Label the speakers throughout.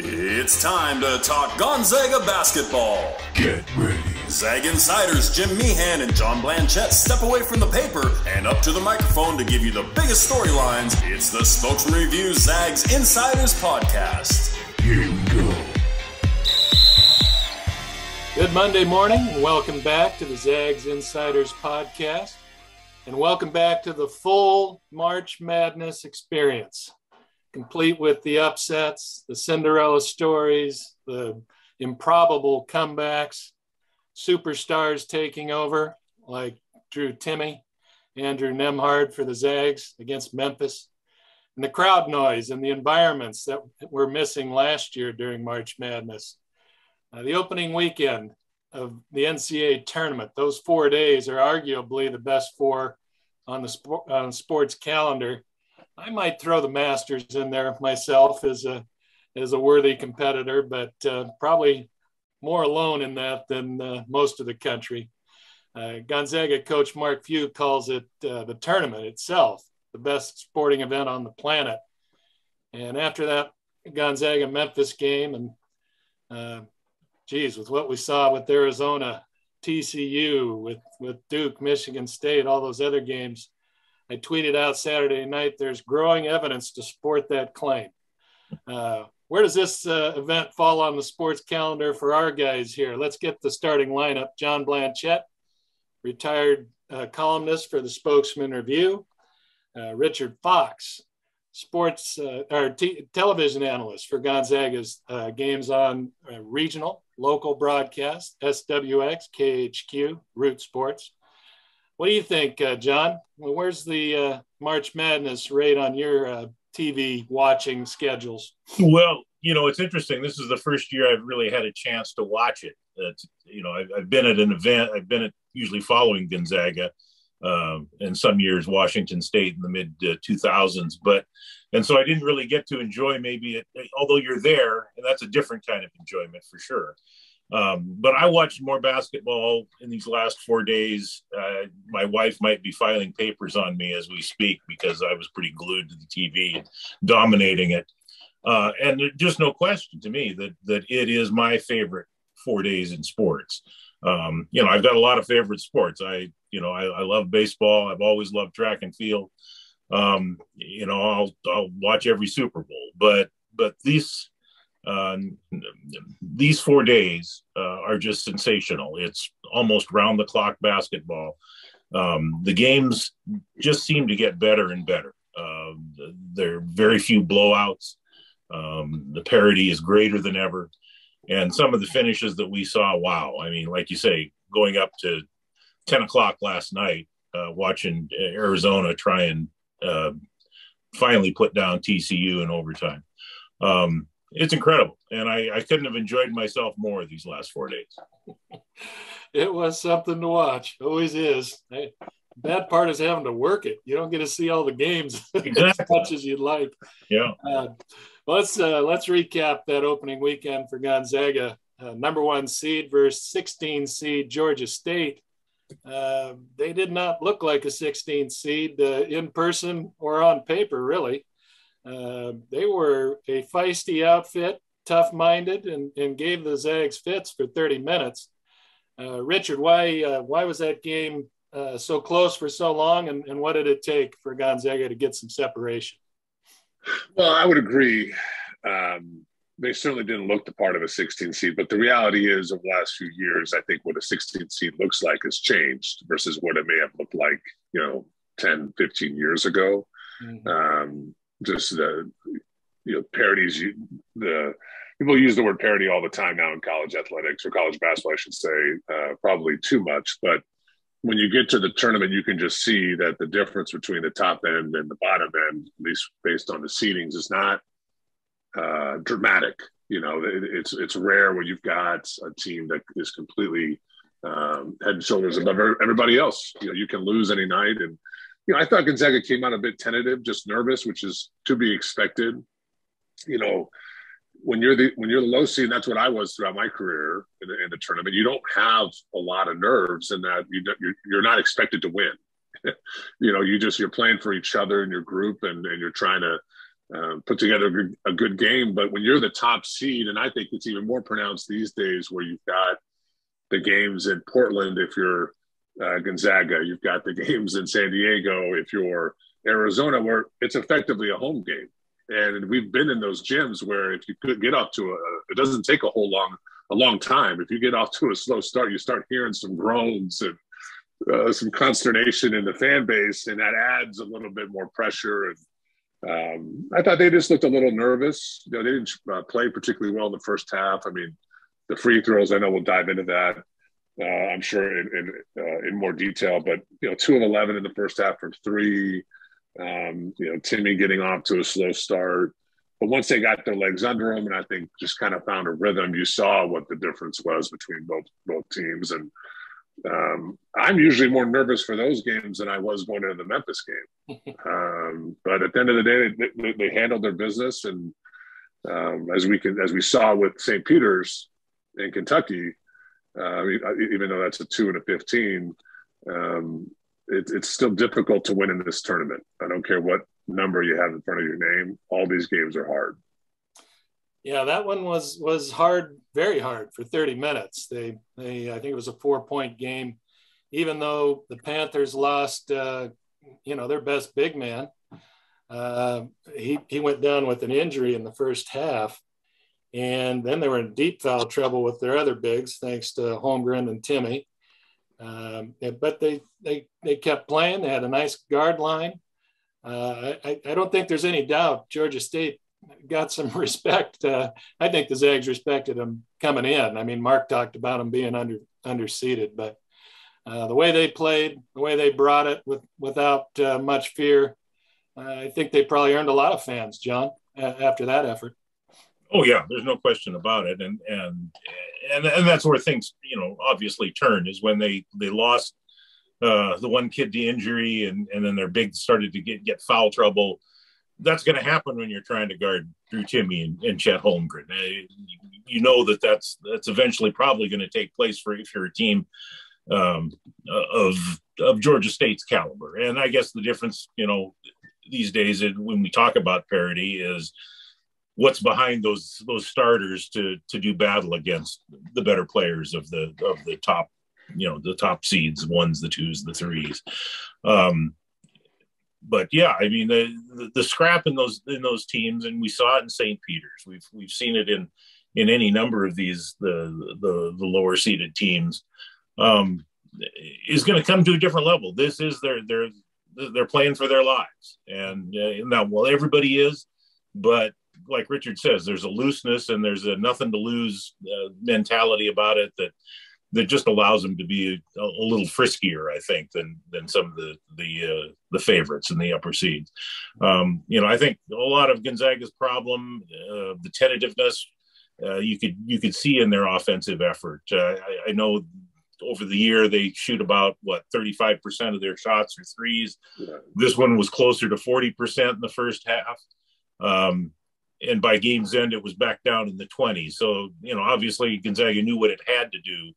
Speaker 1: It's time to talk Gonzaga basketball.
Speaker 2: Get ready.
Speaker 1: Zag Insiders Jim Meehan and John Blanchette step away from the paper and up to the microphone to give you the biggest storylines. It's the Spokesman Review Zags Insiders podcast.
Speaker 2: Here we go.
Speaker 3: Good Monday morning, and welcome back to the Zags Insiders podcast. And welcome back to the full March Madness experience, complete with the upsets, the Cinderella stories, the improbable comebacks, superstars taking over, like Drew Timme, Andrew Nembhard for the Zags against Memphis, and the crowd noise and the environments that were missing last year during March Madness. Uh, the opening weekend of the NCAA tournament, those four days are arguably the best four on the on sports calendar. I might throw the Masters in there myself as a as a worthy competitor, but uh, probably more alone in that than uh, most of the country. Uh, Gonzaga coach Mark Few calls it uh, the tournament itself, the best sporting event on the planet. And after that Gonzaga Memphis game, and uh, geez, with what we saw with Arizona, TCU, with with Duke, Michigan State, all those other games, I tweeted out Saturday night. There's growing evidence to support that claim. Uh, where does this uh, event fall on the sports calendar for our guys here? Let's get the starting lineup. John Blanchette, retired uh, columnist for the Spokesman Review. Uh, Richard Fox, sports uh, or t- television analyst for Gonzaga's uh, games on regional, local broadcast, SWX, KHQ, Root Sports. What do you think, John? Well, where's the March Madness rate on your TV watching schedules?
Speaker 4: Well, you know, it's interesting. This is the first year I've really had a chance to watch it. You know, I've, I've, been at an event. I've been at usually following Gonzaga, um, and some years Washington State in the mid uh, 2000s. But and so I didn't really get to enjoy maybe it. Although you're there, and that's a different kind of enjoyment for sure. Um, but I watched more basketball in these last four days. Uh, my wife might be filing papers on me as we speak because I was pretty glued to the TV dominating it. Uh, and just no question to me that that it is my favorite four days in sports. Um, you know, I've got a lot of favorite sports. I, you know, I, I love baseball. I've always loved track and field. Um, you know, I'll I'll watch every Super Bowl, but but these uh, these four days uh, are just sensational. It's almost round the clock basketball. Um, the games just seem to get better and better. Uh, there are very few blowouts. Um, the parity is greater than ever. And some of the finishes that we saw, wow. I mean, like you say, going up to 10 o'clock last night, uh, watching Arizona try and uh, finally put down TCU in overtime. Um, it's incredible, and I, I couldn't have enjoyed myself more these last four days.
Speaker 3: it was something to watch. Always is. Hey, bad part is having to work it. You don't get to see all the games exactly. as much as you'd like.
Speaker 4: Yeah.
Speaker 3: Uh, let's uh, let's recap that opening weekend for Gonzaga. Uh, number one seed versus 16 seed Georgia State. Uh, they did not look like a 16 seed uh, in person or on paper, really. Uh, they were a feisty outfit, tough minded, and, and gave the Zags fits for 30 minutes. Uh, Richard, why, uh, why was that game uh, so close for so long, and, and what did it take for Gonzaga to get some separation?
Speaker 5: Well, I would agree. Um, they certainly didn't look the part of a 16 seed, but the reality is, of the last few years, I think what a 16 seed looks like has changed versus what it may have looked like, you know, 10, 15 years ago. Mm-hmm. Um, just the you know parities you, the people use the word parity all the time now in college athletics or college basketball i should say uh, probably too much. But when you get to the tournament you can just see that the difference between the top end and the bottom end at least based on the seedings is not uh, dramatic. You know it, it's it's rare when you've got a team that is completely um, head and shoulders above everybody else. You know you can lose any night and you know, I thought Gonzaga came out a bit tentative, just nervous, which is to be expected. You know, when you're the when you're the low seed, that's what I was throughout my career in the, in the tournament. You don't have a lot of nerves, in that you you're, you're not expected to win. you know, you just you're playing for each other and your group, and and you're trying to uh, put together a good game. But when you're the top seed, and I think it's even more pronounced these days, where you've got the games in Portland if you're uh, Gonzaga, you've got the games in San Diego if you're Arizona, where it's effectively a home game. And we've been in those gyms where if you could get off to a, it doesn't take a whole long, a long time. If you get off to a slow start, you start hearing some groans and uh, some consternation in the fan base, and that adds a little bit more pressure. And um, I thought they just looked a little nervous. You know, they didn't uh, play particularly well in the first half. I mean, the free throws. I know we'll dive into that. Uh, I'm sure in in, uh, in, more detail, but you know, two of eleven in the first half from three. Um, you know, Timme getting off to a slow start, but once they got their legs under them, and I think just kind of found a rhythm, you saw what the difference was between both both teams. And um, I'm usually more nervous for those games than I was going into the Memphis game. um, but at the end of the day, they, they, they handled their business, and um, as we can as we saw with St. Peter's in Kentucky, uh, even though that's a two and a fifteen. Um, it, it's still difficult to win in this tournament. I don't care what number you have in front of your name. All these games are hard.
Speaker 3: Yeah, that one was was hard, very hard for 30 minutes. They they I think it was a four point game, even though the Panthers lost, uh, you know, their best big man. Uh, he he went down with an injury in the first half, and then they were in deep foul trouble with their other bigs, thanks to Holmgren and Timme. Um, but they, they, they kept playing. They had a nice guard line. Uh, I, I don't think there's any doubt Georgia State got some respect. Uh, I think the Zags respected them coming in. I mean, Mark talked about them being under underseated, but uh, the way they played, the way they brought it with without uh, much fear, I think they probably earned a lot of fans, John, after that effort.
Speaker 4: Oh yeah, there's no question about it, and and and and that's where things you know obviously turned is when they they lost uh, the one kid to injury, and and then their big started to get get foul trouble. That's going to happen when you're trying to guard Drew Timme and, and Chet Holmgren. Uh, you know that that's that's eventually probably going to take place for if you're a team um, of of Georgia State's caliber. And I guess the difference, you know, these days when we talk about parity is what's behind those those starters to to do battle against the better players of the of the top you know the top seeds ones the twos the threes. Um but yeah i mean the, the, scrap in those in those teams and we saw it in st peter's. We've we've seen it in in any number of these the the, the lower seeded teams. Um is going to come to a different level. This is their their they're playing for their lives. And uh, now well everybody is but like Richard says, there's a looseness and there's a nothing to lose uh, mentality about it that that just allows them to be a, a, little friskier, I think, than than some of the the uh, the favorites in the upper seeds. Um, you know, I think a lot of Gonzaga's problem, uh, the tentativeness, uh, you could you could see in their offensive effort. Uh, I, I, know over the year they shoot about what 35% of their shots are threes. This one was closer to 40% in the first half. Um, and by game's end, it was back down in the 20s. So, you know, obviously Gonzaga knew what it had to do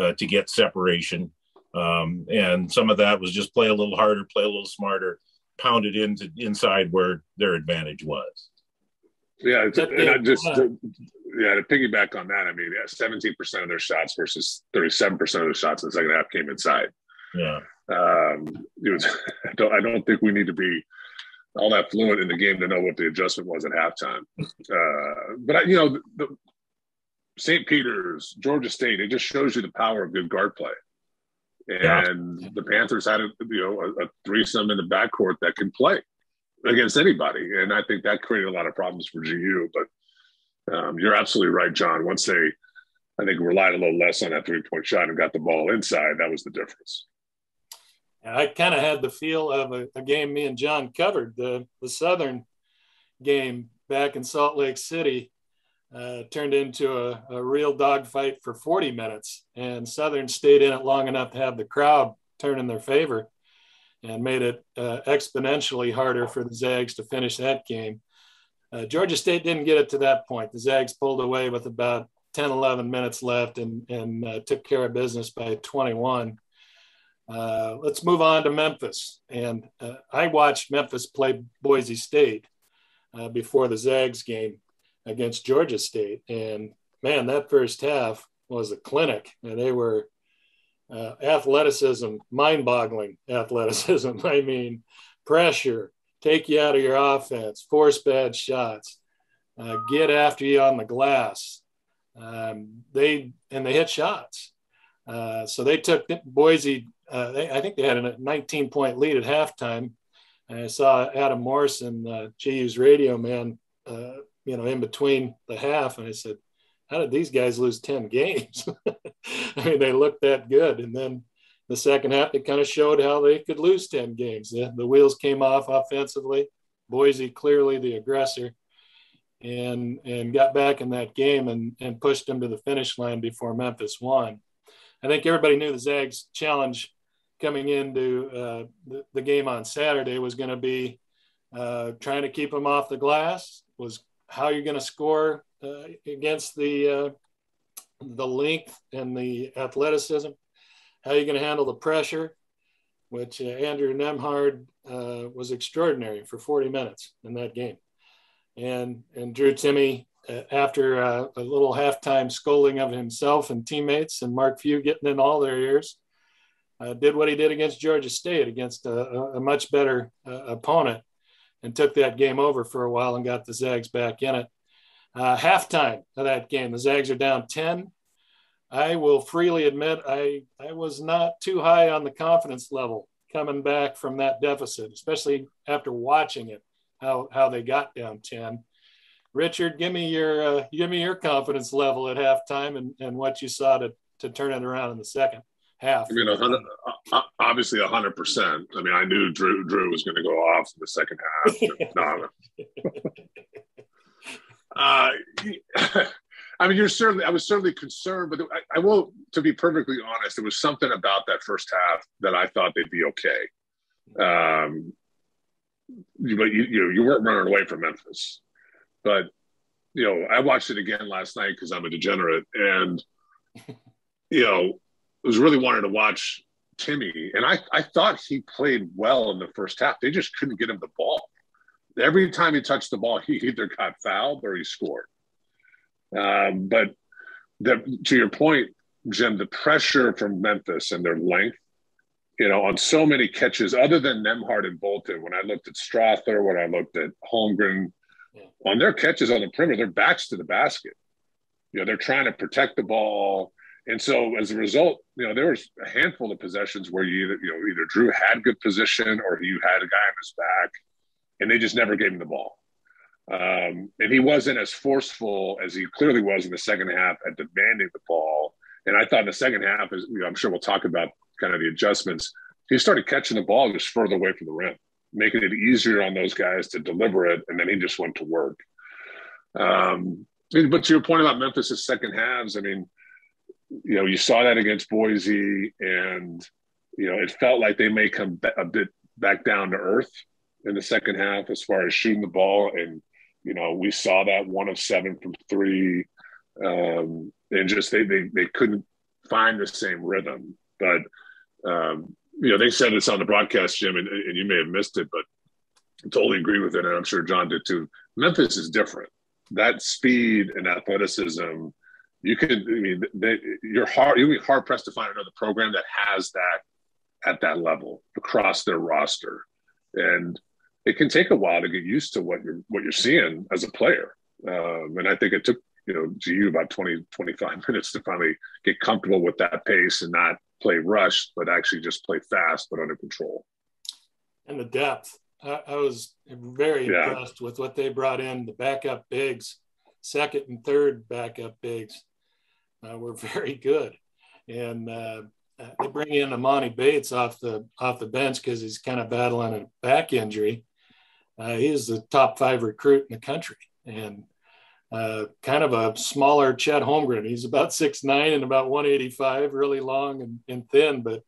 Speaker 4: uh, to get separation. Um, and some of that was just play a little harder, play a little smarter, pound it into inside where their advantage was.
Speaker 5: Yeah, and I just to, yeah to piggyback on that. I mean, yeah, seventeen percent of their shots versus thirty-seven percent of the shots in the second half came inside.
Speaker 4: Yeah,
Speaker 5: um, was, I don't I don't think we need to be all that fluent in the game to know what the adjustment was at halftime. Uh, but I, you know, the, the St. Peter's, Georgia State, it just shows you the power of good guard play. And yeah. the Panthers had a you know a, a threesome in the backcourt that can play against anybody, and I think that created a lot of problems for GU. But um, you're absolutely right, John. Once they, I think, relied a little less on that three point shot and got the ball inside, that was the difference.
Speaker 3: I kind of had the feel of a, a, game me and John covered the the Southern game back in Salt Lake City. Uh, turned into a, a real dogfight for 40 minutes, and Southern stayed in it long enough to have the crowd turn in their favor, and made it uh, exponentially harder for the Zags to finish that game. Uh, Georgia State didn't get it to that point. The Zags pulled away with about 10, 11 minutes left and, and uh, took care of business by 21. Uh, let's move on to Memphis. And uh, I watched Memphis play Boise State. uh, before the Zags game against Georgia State. And man, that first half was a clinic. And they were uh, athleticism, mind boggling athleticism. I mean, pressure, take you out of your offense, force bad shots, uh, get after you on the glass. Um, they and they hit shots. Uh, so they took Boise. Uh, they, I think they had a 19 point lead at halftime. And I saw Adam Morrison, uh, GU's radio man, uh, you know, in between the half, and I said, "How did these guys lose 10 games?" I mean, they looked that good, and then the second half, it kind of showed how they could lose 10 games. The, the wheels came off offensively. Boise clearly the aggressor and and got back in that game and, and pushed them to the finish line before Memphis won. I think everybody knew the Zags challenge coming into uh, the, the, game on Saturday was going to be uh, trying to keep them off the glass, was how you're going to score uh, against the uh, the length and the athleticism, how you're going to handle the pressure, which uh, Andrew Nembhard uh, was extraordinary for 40 minutes in that game. And and Drew Timme uh, after a little halftime scolding of himself and teammates and Mark Few getting in all their ears, uh, did what he did against Georgia State against a, a much better uh, opponent and took that game over for a while and got the Zags back in it. Uh, halftime of that game, the Zags are down 10. I will freely admit I, I was not too high on the confidence level coming back from that deficit, especially after watching it how how they got down 10 richard give me your uh, give me your confidence level at halftime and, and what you saw to, to turn it around in the second half
Speaker 5: i mean 100, uh, obviously 100% i mean i knew drew drew was going to go off in the second half uh, I mean, you're certainly. I was certainly concerned, but I, I will. To be perfectly honest, there was something about that first half that I thought they'd be okay. Um, but you, you you weren't running away from Memphis. But you know, I watched it again last night because I'm a degenerate, and you know, was really wanting to watch Timme, and I I thought he played well in the first half. They just couldn't get him the ball. Every time he touched the ball, he either got fouled or he scored. Um, but the, to your point, Jim, the pressure from Memphis and their length you know, on so many catches other than Nembhard and Bolton. When I looked at Strawther, when I looked at Holmgren, yeah. on their catches on the perimeter, their backs to the basket. You know, they're trying to protect the ball. And so as a result, you know, there was a handful of possessions where you either, you know, either Drew had good position or you had a guy on his back and they just never gave him the ball. Um, and he wasn't as forceful as he clearly was in the second half at demanding the ball. And I thought in the second half, you know, I'm sure we'll talk about kind of the adjustments, he started catching the ball just further away from the rim, making it easier on those guys to deliver it. And then he just went to work. Um, but to your point about Memphis's second halves, I mean, you know, you saw that against Boise, and you know, it felt like they may come a bit back down to earth in the second half as far as shooting the ball. And you know, we saw that one of seven from three, um, and just they they they couldn't find the same rhythm. But um, you know, they said this on the broadcast, Jim, and, and you may have missed it, but I totally agree with it, and I'm sure John did too. Memphis is different. That speed and athleticism, you can. I mean, they, you're hard. You'll be hard pressed to find another program that has that at that level across their roster, and it can take a while to get used to what you're what you're seeing as a player. Um, and I think it took you know GU about 20 25 minutes to finally get comfortable with that pace and not play rush, but actually just play fast but under control.
Speaker 3: And the depth. I, I was very yeah. impressed with what they brought in. The backup bigs, second and third backup bigs, uh, were very good. And uh, they bring in Emoni Bates off the off the bench because he's kind of battling a back injury. Uh, he is the top five recruit in the country, and uh, kind of a smaller Chet Holmgren. He's about six nine and about 185, really long and, and thin, but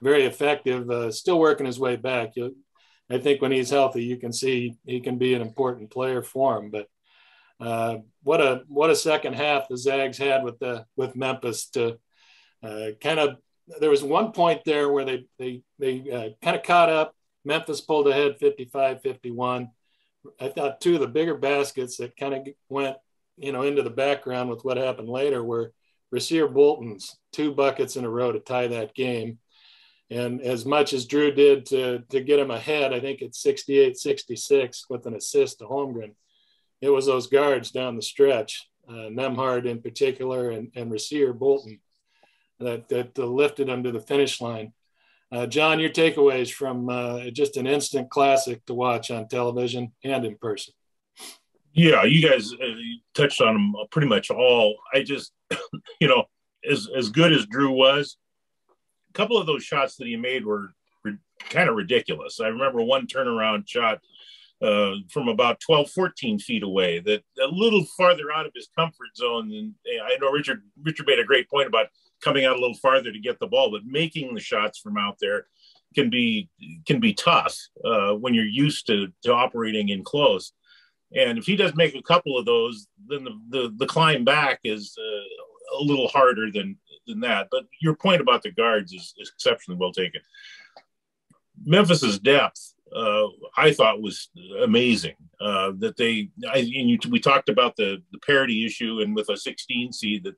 Speaker 3: very effective. Uh, still working his way back. You, I think when he's healthy, you can see he can be an important player for him. But uh, what a what a second half the Zags had with the with Memphis to uh, kind of. There was one point there where they they they uh, kind of caught up. Memphis pulled ahead 55-51 I thought two of the bigger baskets that kind of went, you know, into the background with what happened later were Rasir Bolton's two buckets in a row to tie that game. And as much as Drew did to, to get him ahead, I think it's 68 66 with an assist to Holmgren. It was those guards down the stretch, uh, Nembhard in particular, and, and Rasir Bolton that, that uh, lifted them to the finish line. Uh, John, your takeaways from uh, just an instant classic to watch on television and in person.
Speaker 4: Yeah, you guys uh, touched on them pretty much all. I just, you know, as as good as Drew was, a couple of those shots that he made were, were kind of ridiculous. I remember one turnaround shot uh, from about 12, 14 feet away that a little farther out of his comfort zone. And I know Richard Richard made a great point about coming out a little farther to get the ball, but making the shots from out there can be can be tough uh, when you're used to, to operating in close. And if he does make a couple of those, then the, the, the climb back is uh, a little harder than, than that. But your point about the guards is, is exceptionally well taken. Memphis's depth, uh, I thought was amazing. Uh, that they, I, you, we talked about the the parity issue, and with a 16 seed, that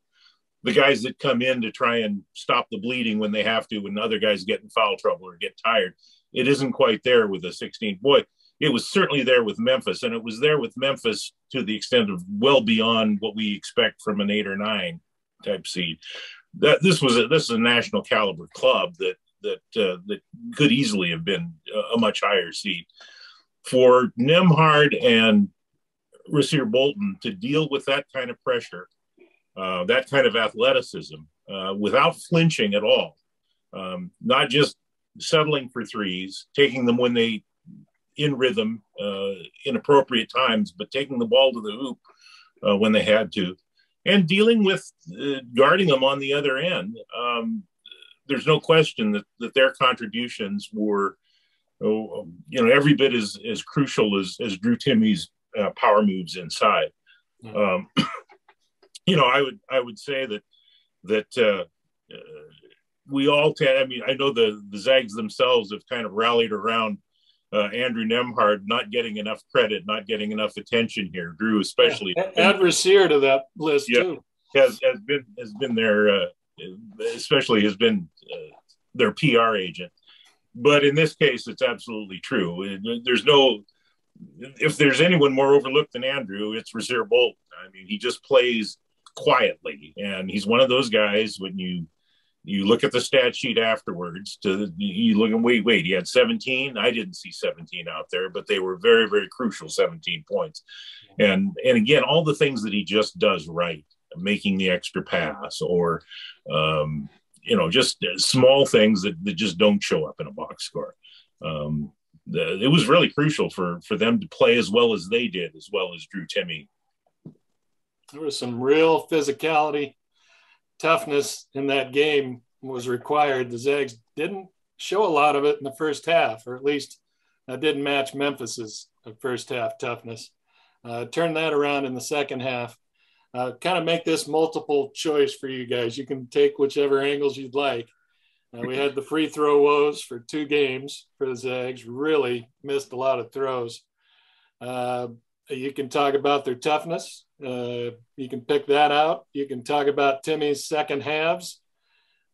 Speaker 4: the guys that come in to try and stop the bleeding when they have to, when other guys get in foul trouble or get tired, it isn't quite there with a 16. Boy, it was certainly there with Memphis, and it was there with Memphis to the extent of well beyond what we expect from an eight or nine type seed. That this was a, this is a national caliber club that that uh, that could easily have been a much higher seed. For Nembhard and Rasir Bolton to deal with that kind of pressure, uh, that kind of athleticism, uh, without flinching at all, um, not just settling for threes, taking them when they in rhythm, uh, in appropriate times, but taking the ball to the hoop uh, when they had to, and dealing with uh, guarding them on the other end. Um, there's no question that, that their contributions were, oh, you know, every bit as, as crucial as, as Drew Timme's uh, power moves inside. Um, you know, I would I would say that that uh, uh, we all. T- I mean, I know the the Zags themselves have kind of rallied around uh, Andrew Nembhard not getting enough credit, not getting enough attention here. Drew, especially,
Speaker 3: yeah. add Rasir to that list yeah, too.
Speaker 4: Has has been has been their uh, especially has been uh, their PR agent. But in this case, it's absolutely true. There's no if there's anyone more overlooked than Andrew, it's Rasir Bolt. I mean, he just plays quietly, and he's one of those guys when you you look at the stat sheet afterwards to you look and wait wait he had 17 i didn't see 17 out there but they were very very crucial 17 points and and again all the things that he just does right making the extra pass or um, you know just small things that, that just don't show up in a box score um, the, it was really crucial for for them to play as well as they did as well as drew timme
Speaker 3: there was some real physicality toughness in that game was required. The Zags didn't show a lot of it in the first half, or at least uh, didn't match Memphis's first half toughness. Uh, turn that around in the second half. Uh, kind of make this multiple choice for you guys. You can take whichever angles you'd like. Uh, we had the free throw woes for two games for the Zags. Really missed a lot of throws. Uh, you can talk about their toughness. Uh, you can pick that out. You can talk about Timme's second halves.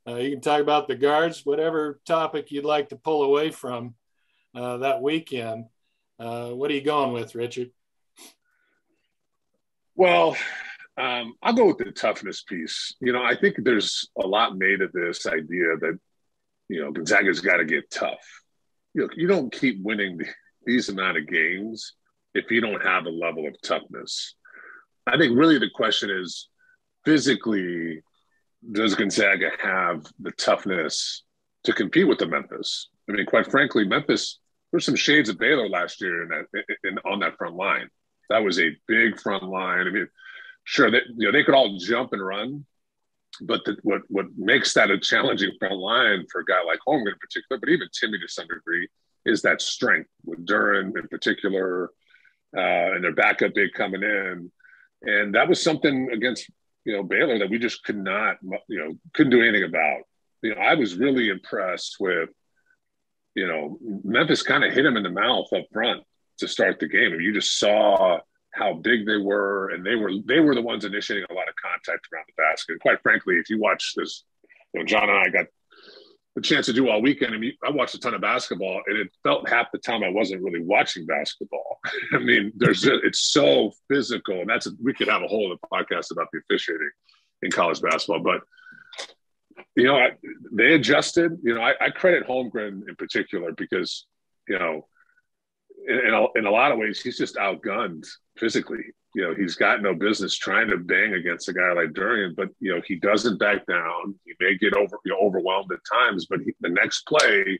Speaker 3: Uh, you can talk about the guards, whatever topic you'd like to pull away from uh, that weekend. What are you going with, Richard?
Speaker 5: Well, um, I'll go with the toughness piece. You know, I think there's a lot made of this idea that, you know, Gonzaga's got to get tough. You know, you don't keep winning these amount of games if you don't have a level of toughness. I think really the question is physically, does Gonzaga have the toughness to compete with the Memphis? I mean, quite frankly, Memphis, there's some shades of Baylor last year in that in, on that front line. That was a big front line. I mean, sure, they, you know, they could all jump and run, but the, what what makes that a challenging front line for a guy like Holmgren in particular, but even Timme to some degree, is that strength with Duren in particular, uh, and their backup big coming in, and that was something against you know Baylor that we just could not you know couldn't do anything about. You know, I was really impressed with you know Memphis kind of hit him in the mouth up front. to start the game. And you just saw how big they were, and they were they were the ones initiating a lot of contact around the basket. And quite frankly, if you watch this, you know, John and I got the chance to do all weekend. I mean, I watched a ton of basketball, and it felt half the time I wasn't really watching basketball. I mean, there's it's so physical, and that's we could have a whole other podcast about the officiating in college basketball, but you know, I, they adjusted. You know, I, I, credit Holmgren in particular because, you know, in, in a, in, a, lot of ways, he's just outgunned physically. You know, he's got no business trying to bang against a guy like Duren, but you know, he doesn't back down. He may get over you know, overwhelmed at times, but he, the next play,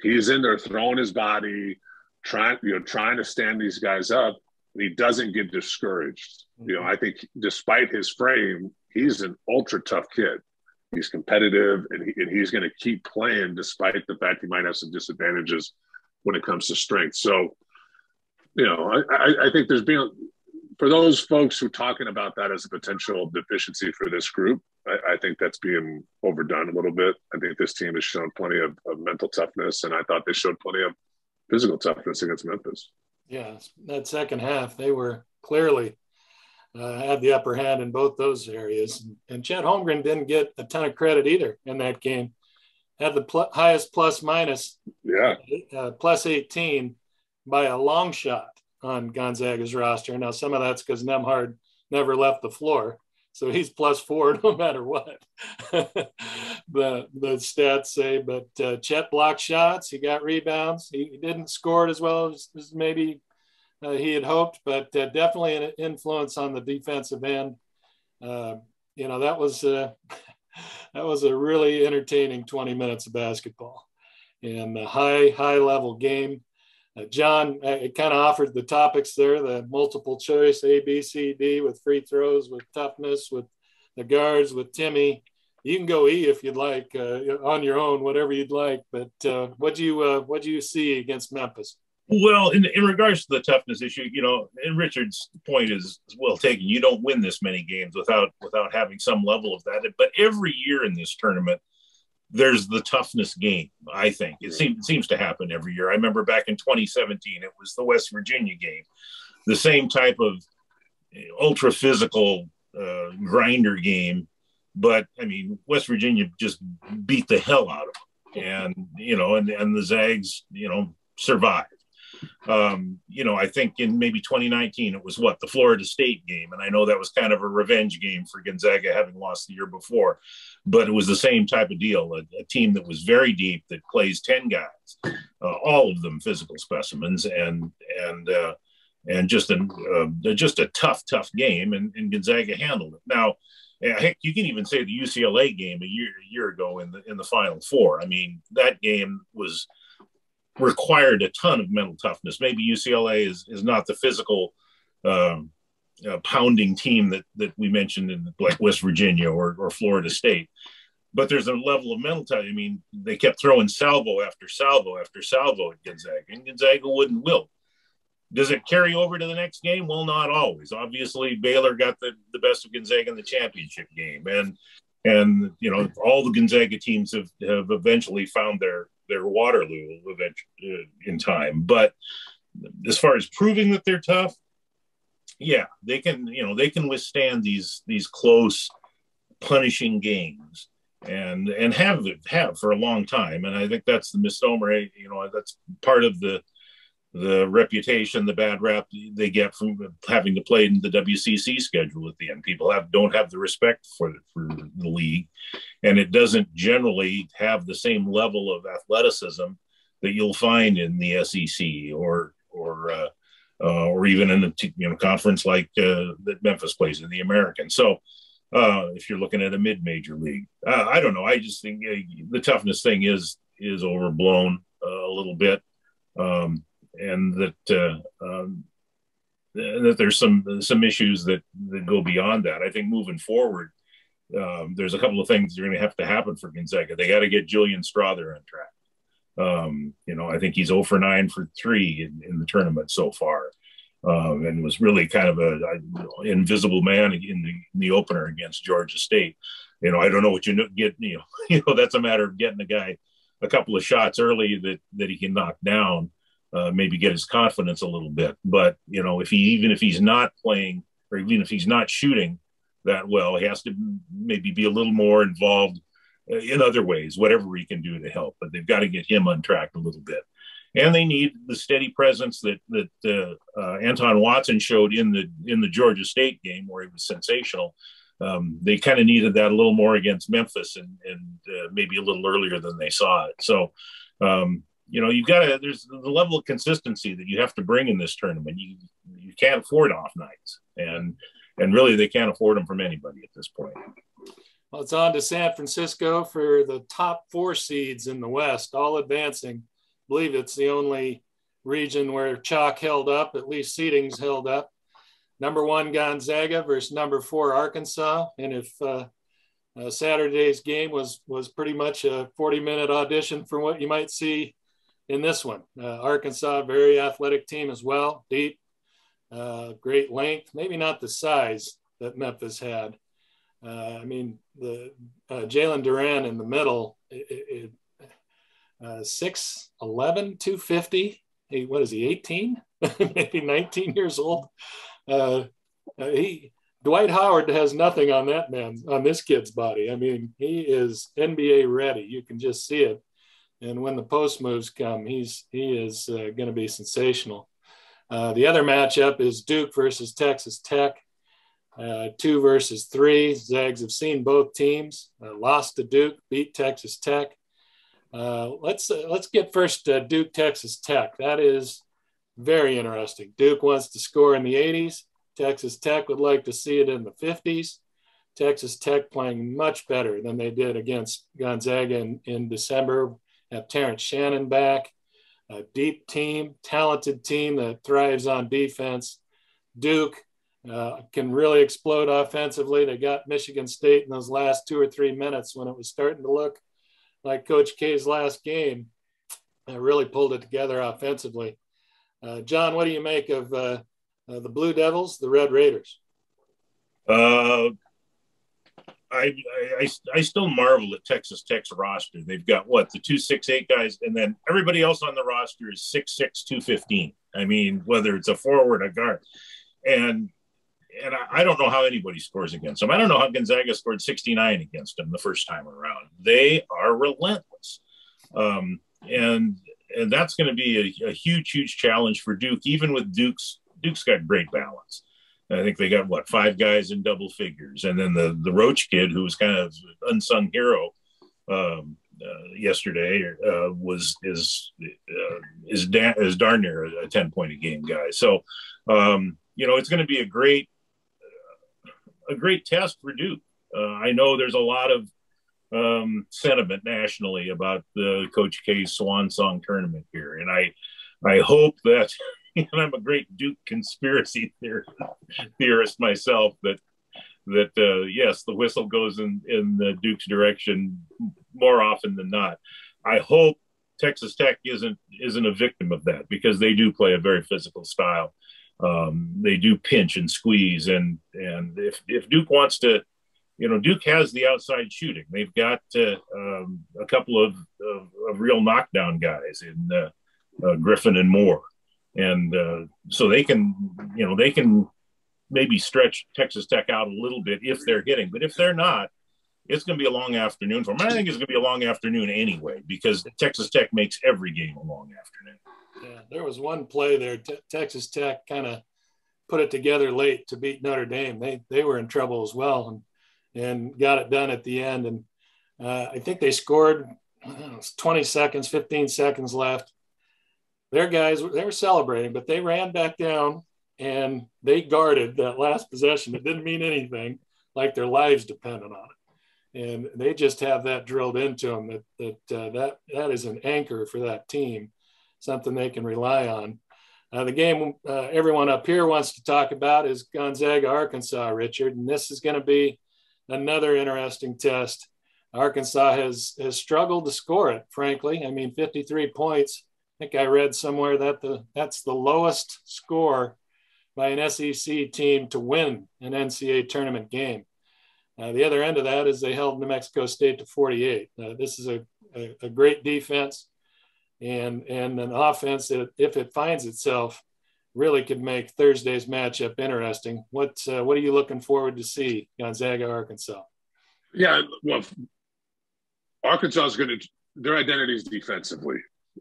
Speaker 5: he's in there throwing his body, trying you know trying to stand these guys up, and he doesn't get discouraged. Mm-hmm. You know, I think despite his frame, he's an ultra tough kid. He's competitive and, he, and he's going to keep playing despite the fact he might have some disadvantages when it comes to strength. So, you know, I, I think there's been for those folks who are talking about that as a potential deficiency for this group, I, I, think that's being overdone a little bit. I think this team has shown plenty of, of, mental toughness, and I thought they showed plenty of physical toughness against Memphis.
Speaker 3: Yeah, that second half, they were clearly uh, had the upper hand in both those areas. And, and Chet Holmgren didn't get a ton of credit either in that game. Had the pl- highest plus minus,
Speaker 5: yeah,
Speaker 3: uh, plus 18 by a long shot on Gonzaga's roster. Now, some of that's because Nembhard never left the floor. So he's plus four no matter what the the stats say. But uh, Chet blocked shots. He got rebounds. He, he didn't score it as well as, as maybe uh, he had hoped, but uh, definitely an influence on the defensive end. Uh, you know, that was that was a really entertaining 20 minutes of basketball and a high, high level game. Uh, John, it kind of offered the topics there, the multiple choice A, B, C, D with free throws, with toughness, with the guards, with Timme. You can go E if you'd like uh, on your own, whatever you'd like. But uh, what do you what do you see against Memphis?
Speaker 4: Well, in, in regards to the toughness issue, you know, and Richard's point is, well taken. You don't win this many games without without having some level of that. But every year in this tournament, there's the toughness game. I think it seems it seems to happen every year. I remember back in 2017, it was the West Virginia game, the same type of ultra physical uh, grinder game. But I mean, West Virginia just beat the hell out of them, and you know, and and the Zags, you know, survived um, you know, I think in maybe 2019, it was what the Florida State game. And I know that was kind of a revenge game for Gonzaga having lost the year before, but it was the same type of deal a, a team that was very deep that plays 10 guys, uh, all of them physical specimens, and, and, uh, and just a uh, just a tough, tough game, and, and Gonzaga handled it. Now, heck, you can even say the UCLA game a year a year ago in the in the Final Four. I mean, that game was required a ton of mental toughness. Maybe UCLA is is not the physical um, uh, pounding team that that we mentioned in like West Virginia or or Florida State, but there's a level of mental toughness. I mean, they kept throwing salvo after salvo after salvo at Gonzaga, and Gonzaga wouldn't wilt. Does it carry over to the next game? Well, not always. Obviously, Baylor got the, the best of Gonzaga in the championship game, and and you know all the Gonzaga teams have have eventually found their their Waterloo eventually uh, in time. But as far as proving that they're tough, yeah, they can. You know, they can withstand these these close, punishing games, and and have have for a long time. And I think that's the misnomer. You know, that's part of the the reputation, the bad rap they get from having to play in the WCC schedule at the end. People have don't have the respect for for the league, and it doesn't generally have the same level of athleticism that you'll find in the SEC or or uh, uh, or even in a you know conference like uh, that Memphis plays in the American. So. Uh, if you're looking at a mid-major league, uh, I don't know. I just think uh, the toughness thing is is overblown a little bit. Um, and that uh, um, that there's some some issues that, that go beyond that. I think moving forward, um, there's a couple of things that are going to have to happen for Gonzaga. They got to get Julian Strawther on track. Um, you know, I think he's 0 for 9 for 3 in, in the tournament so far. Um, and was really kind of a, a invisible man in the, in the opener against Georgia State. You know, I don't know what you get. You know, you know that's a matter of getting a guy a couple of shots early that that he can knock down uh, maybe get his confidence a little bit. But you know, if he even if he's not playing or even if he's not shooting that well, he has to maybe be a little more involved uh, in other ways, whatever he can do to help. But they've got to get him untracked a little bit, and they need the steady presence that that uh, uh, Anton Watson showed in the in the Georgia State game where he was sensational. Um, they kind of needed that a little more against Memphis and, and uh, maybe a little earlier than they saw it. So, um, you know, you've got to, there's the level of consistency that you have to bring in this tournament. You, you can't afford off nights and, and really they can't afford them from anybody at this point.
Speaker 3: Well, it's on to San Francisco for the top four seeds in the West, all advancing. I believe it's the only region where chalk held up, at least seeding's held up. Number one Gonzaga versus number four Arkansas, and if uh, uh, Saturday's game was was pretty much a 40 minute audition for what you might see in this one. Uh, Arkansas, very athletic team as well, deep, uh, great length, maybe not the size that Memphis had, uh, I mean, the uh, Jalen Duren in the middle, it, it, uh, 6'11, 250. Hey, what is he, 18? Maybe 19 years old. Uh, uh, he Dwight Howard has nothing on that man, on this kid's body. I mean, he is NBA ready. You can just see it. And when the post moves come, he's he is uh, going to be sensational. Uh, the other matchup is Duke versus Texas Tech uh, two versus three. Zags have seen both teams. Uh, lost to Duke, beat Texas Tech. Uh, let's uh, let's get first Duke Texas Tech. That is very interesting. Duke wants to score in the 80s. Texas Tech would like to see it in the 50s. Texas Tech playing much better than they did against Gonzaga in, in December. Have Terrence Shannon back. A deep team, talented team that thrives on defense. Duke uh, can really explode offensively. They got Michigan State in those last two or three minutes when it was starting to look like Coach K's last game. They really pulled it together offensively. Uh, John, what do you make of uh, uh the Blue Devils, the Red Raiders?
Speaker 4: I, I, I still marvel at Texas Tech's roster. They've got what the two six eight guys, and then everybody else on the roster is six six two fifteen. I mean, whether it's a forward, a guard, and and I, I, don't know how anybody scores against them. I don't know how Gonzaga scored 69 against them the first time around. They are relentless. Um, and and that's going to be a, a, huge, huge challenge for Duke, even with Duke's Duke's got great balance. I think they got what five guys in double figures, and then the the Roach kid, who was kind of unsung hero um, uh, yesterday, uh, was is uh, is da- is darn near a, a ten point a game guy. So um, you know it's going to be a great a great test for Duke. Uh, I know there's a lot of um, sentiment nationally about the Coach K Swan Song tournament here, and I I hope that and I'm a great Duke conspiracy theorist, myself that that uh, yes, the whistle goes in in the Duke's direction more often than not. I hope Texas Tech isn't isn't a victim of that because they do play a very physical style um, they do pinch and squeeze. And and if if Duke wants to, you know, Duke has the outside shooting. They've got uh, um, a couple of, of, of, real knockdown guys in uh, uh, Griffin and Moore, and uh, so they can, you know, they can maybe stretch Texas Tech out a little bit if they're hitting. But if they're not, it's going to be a long afternoon for them. I think it's going to be a long afternoon anyway because Texas Tech makes every game a long afternoon.
Speaker 3: Yeah, there was one play there. T- Texas Tech kind of put it together late to beat Notre Dame. They they were in trouble as well, and and got it done at the end. And uh, I think they scored know, 20 seconds, 15 seconds left. Their guys they were celebrating, but they ran back down and they guarded that last possession. It didn't mean anything, like their lives depended on it. And they just have that drilled into them that that uh, that that is an anchor for that team something they can rely on. Uh, the game uh, everyone up here wants to talk about is Gonzaga, Arkansas, Richard, and this is going to be another interesting test. Arkansas has has struggled to score it, frankly. I mean, 53 points. I think I read somewhere that the that's the lowest score by an SEC team to win an NCAA tournament game. Uh, the other end of that is they held New Mexico State to 48. Uh, this is a, a, a, great defense and and an offense that, if it finds itself, really could make Thursday's matchup interesting. What uh, what are you looking forward to see Gonzaga, Arkansas?
Speaker 5: Yeah, well, Arkansas is going to their identity is defensively.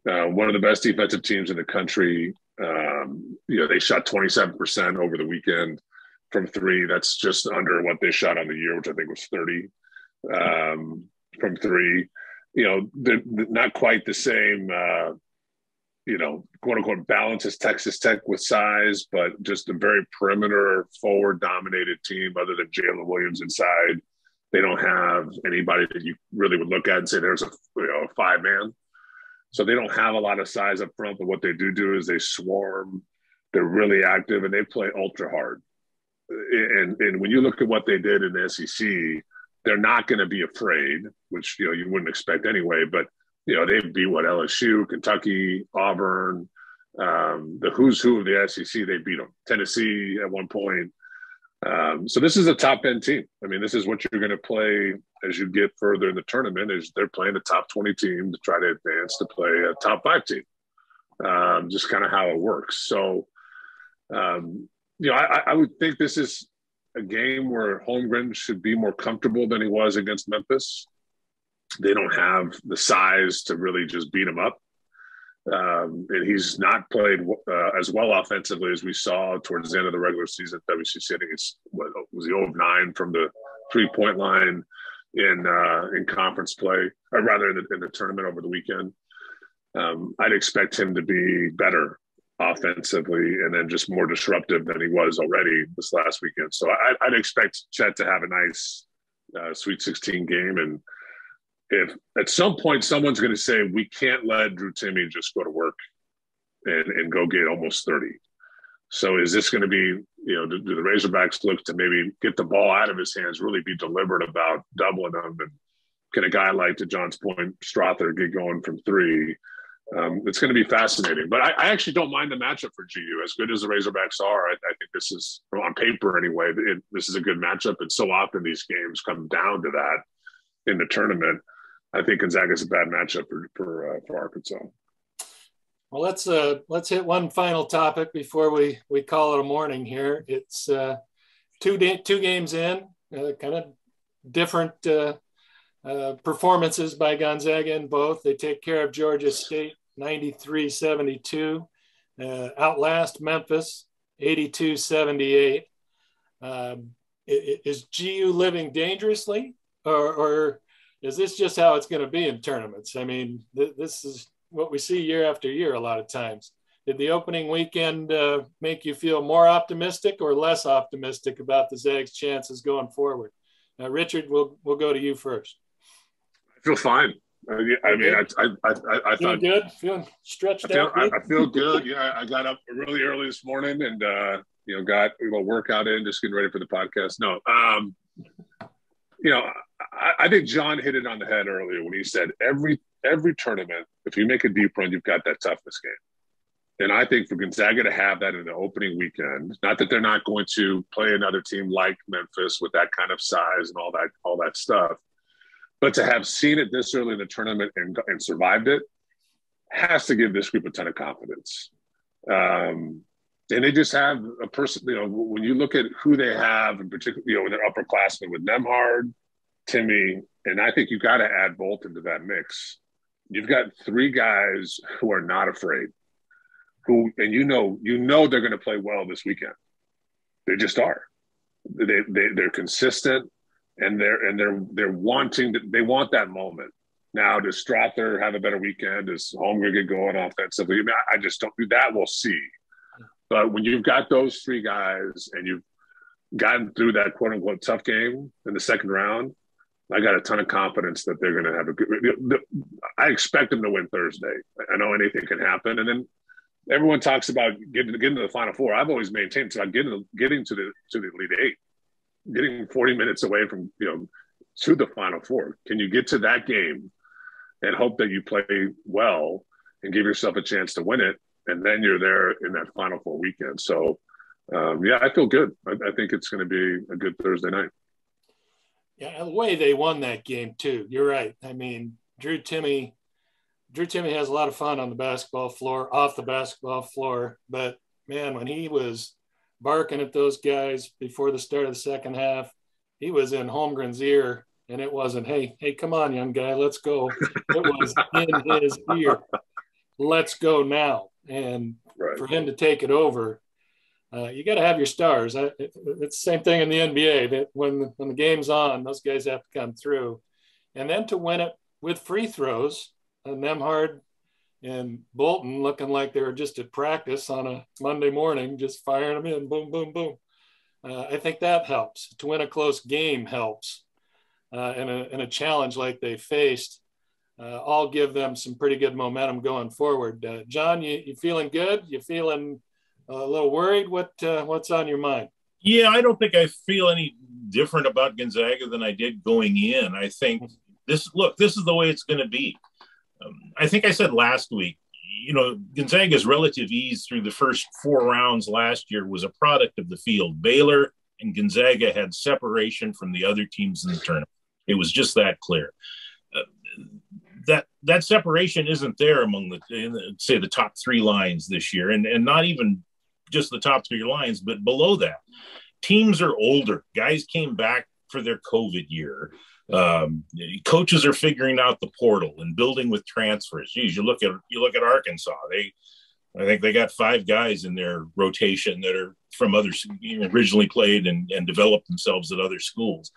Speaker 5: Uh, one of the best defensive teams in the country. Um, you know, they shot 27% over the weekend from three. That's just under what they shot on the year, which I think was 30 um, from three. You know, they're not quite the same, uh, you know, quote unquote balance as Texas Tech with size, but just a very perimeter forward dominated team other than Jaylin Williams inside. They don't have anybody that you really would look at and say there's a, you know, a five man. So they don't have a lot of size up front, but what they do do is they swarm. They're really active and they play ultra hard. And, and when you look at what they did in the SEC, they're not going to be afraid, which you know you wouldn't expect anyway. But you know they beat what LSU, Kentucky, Auburn, um, the who's who of the SEC. They beat them. Tennessee at one point. Um, so this is a top end team. I mean, this is what you're going to play as you get further in the tournament. Is they're playing a top 20 team to try to advance to play a top five team. Um, just kind of how it works. So, um, you know, I, I, would think this is a game where Holmgren should be more comfortable than he was against Memphis. They don't have the size to really just beat him up. Um, and he's not played uh, as well offensively as we saw towards the end of the regular season at WCC. I think it's what was the 0 9 from the three point line in uh, in conference play, or rather in the, in the tournament over the weekend. Um, I'd expect him to be better offensively and then just more disruptive than he was already this last weekend. So I, would expect Chet to have a nice uh, Sweet 16 game. And if at some point someone's going to say, we can't let Drew Timme just go to work and, and go get almost 30. So is this going to be, you know, do, do, the Razorbacks look to maybe get the ball out of his hands, really be deliberate about doubling them? And can a guy like, to John's point, Strawther get going from three? um, it's going to be fascinating. But I, I, actually don't mind the matchup for GU. As good as the Razorbacks are, I, I think this is on paper anyway. It, this is a good matchup, and so often these games come down to that in the tournament. I think Gonzaga is a bad matchup for for, uh, for Arkansas.
Speaker 3: Well, let's uh, let's hit one final topic before we we call it a morning here. It's uh, two da- two games in, uh, kind of different uh, uh, performances by Gonzaga in both. They take care of Georgia State 93 72. Uh, outlast Memphis 82 78. Um, is GU living dangerously, or, or, is this just how it's going to be in tournaments? I mean, th- this is what we see year after year a lot of times. Did the opening weekend uh, make you feel more optimistic or less optimistic about the Zags' chances going forward? Uh, Richard, we'll, we'll go to you first.
Speaker 5: I feel fine. I, I mean, I, I, I, I
Speaker 3: good, feeling stretched
Speaker 5: I feel,
Speaker 3: out.
Speaker 5: I, I, feel good. Yeah, I got up really early this morning and uh, you know got a little workout in, just getting ready for the podcast. No, um, you know, I, I think John hit it on the head earlier when he said every every tournament, if you make a deep run, you've got that toughness game. And I think for Gonzaga to have that in the opening weekend, not that they're not going to play another team like Memphis with that kind of size and all that all that stuff, but to have seen it this early in the tournament and, and survived it has to give this group a ton of confidence. Um, and they just have a person, you know, when you look at who they have, in particular, you know, their upperclassmen with Nembhard, Timme, and I think you've got to add Bolton to that mix. You've got three guys who are not afraid, who, and you know, you know they're going to play well this weekend. They just are. They, they they're consistent and they're and they're they're wanting to, they want that moment. Now, does Strawther have a better weekend? Does Holmgren get going offensively? I, mean, I just don't. Do that we'll see. But when you've got those three guys and you've gotten through that quote unquote tough game in the second round, I got a ton of confidence that they're going to have a good. I expect them to win Thursday. I know anything can happen, and then everyone talks about getting getting to the Final Four. I've always maintained about getting getting to the to the Elite Eight getting 40 minutes away from, you know, to the Final Four. Can you get to that game and hope that you play well and give yourself a chance to win it? And then you're there in that Final Four weekend. So, um, yeah, I feel good. I, I think it's going to be a good Thursday night.
Speaker 3: Yeah, the way they won that game too. You're right. I mean, Drew Timme, Drew Timme has a lot of fun on the basketball floor, off the basketball floor. But man, when he was barking at those guys before the start of the second half, he was in Holmgren's ear, and it wasn't, "Hey, hey, come on, young guy, let's go." It was in his ear, "Let's go now." And right. for him to take it over, uh, you got to have your stars. I, it, it's the same thing in the NBA. That when when the game's on, those guys have to come through, and then to win it with free throws, and Nembhard and Bolton looking like they were just at practice on a Monday morning, just firing them in, boom, boom, boom. Uh, I think that helps. To win a close game helps, uh, and, a, and a challenge like they faced. Uh, all give them some pretty good momentum going forward. Uh, John, you, you feeling good? You feeling a little worried? What uh, what's on your mind?
Speaker 4: Yeah, I don't think I feel any different about Gonzaga than I did going in. I think this look, this is the way it's going to be. Um, I think I said last week, you know, Gonzaga's relative ease through the first four rounds last year was a product of the field. Baylor and Gonzaga had separation from the other teams in the tournament. It was just that clear. That that separation isn't there among the say the top three lines this year, and and not even just the top three lines, but below that. Teams are older. Guys came back for their COVID year. Um, coaches are figuring out the portal and building with transfers. Geez, you look at you look at Arkansas. They, I think they got five guys in their rotation that are from other originally played and, and developed themselves at other schools.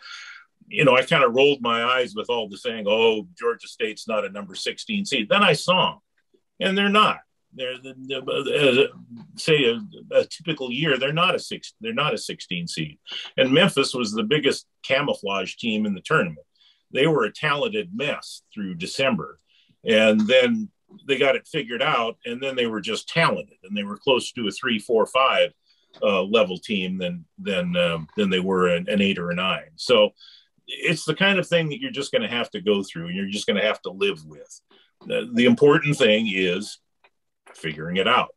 Speaker 4: You know, I kind of rolled my eyes with all the saying, "Oh, Georgia State's not a number 16 seed." Then I saw them, and they're not. They're, they're say a, a, typical year they're not a six they're not a 16 seed. And memphis was the biggest camouflage team in the tournament. They were a talented mess through december and then they got it figured out and then they were just talented and they were close to a three four five uh, level team than than um, than they were an, an eight or a nine. So it's the kind of thing that you're just going to have to go through and you're just going to have to live with the, the important thing is figuring it out.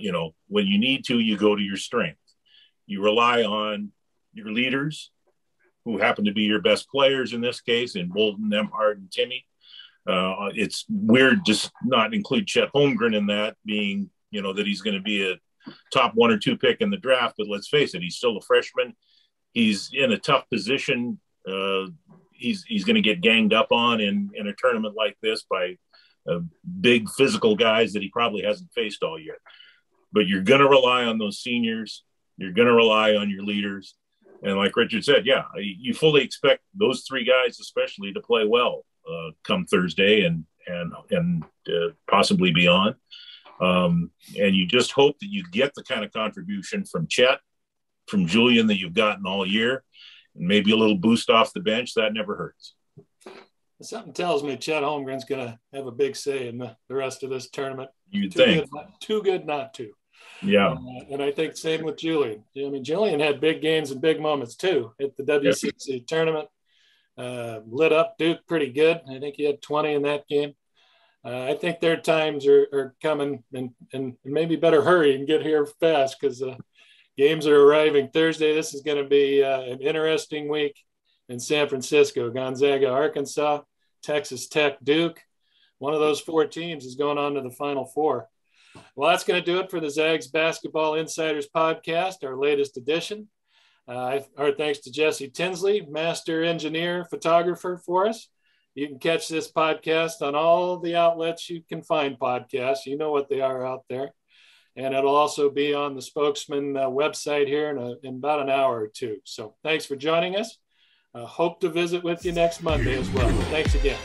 Speaker 4: You know, when you need to, you go to your strength. You rely on your leaders, who happen to be your best players in this case, in Bolton, Nembhard, and Timme. Uh, it's weird to not include Chet Holmgren in that, being you know that he's going to be a top one or two pick in the draft. But let's face it, he's still a freshman. He's in a tough position. Uh, he's he's going to get ganged up on in in a tournament like this by uh, big physical guys that he probably hasn't faced all year. But you're going to rely on those seniors. You're going to rely on your leaders. And like Richard said, yeah, you fully expect those three guys, especially, to play well uh, come Thursday and and and uh, possibly beyond. Um, and you just hope that you get the kind of contribution from Chet, from Julian that you've gotten all year, maybe a little boost off the bench. That never hurts
Speaker 3: something tells me Chet Holmgren's going to have a big say in the, the rest of this tournament.
Speaker 4: You think?
Speaker 3: Good not, too good not to.
Speaker 4: Yeah.
Speaker 3: Uh, and I think same with Julian. I mean, Julian had big games and big moments too at the WCC yep. tournament. Uh, lit up Duke pretty good. I think he had 20 in that game. Uh, I think their times are, are coming and, and maybe better hurry and get here fast because uh, games are arriving Thursday. This is going to be uh, an interesting week in San Francisco, Gonzaga, Arkansas, Texas Tech, Duke. One of those four teams is going on to the Final Four. Well, that's going to do it for the Zags Basketball Insiders podcast, our latest edition. Uh, our thanks to Jesse Tinsley, master engineer, photographer for us. You can catch this podcast on all the outlets you can find podcasts. You know what they are out there. And it'll also be on the spokesman uh, website here in, a, in about an hour or two. So thanks for joining us. Uh, hope to visit with you next Monday as well. Thanks again.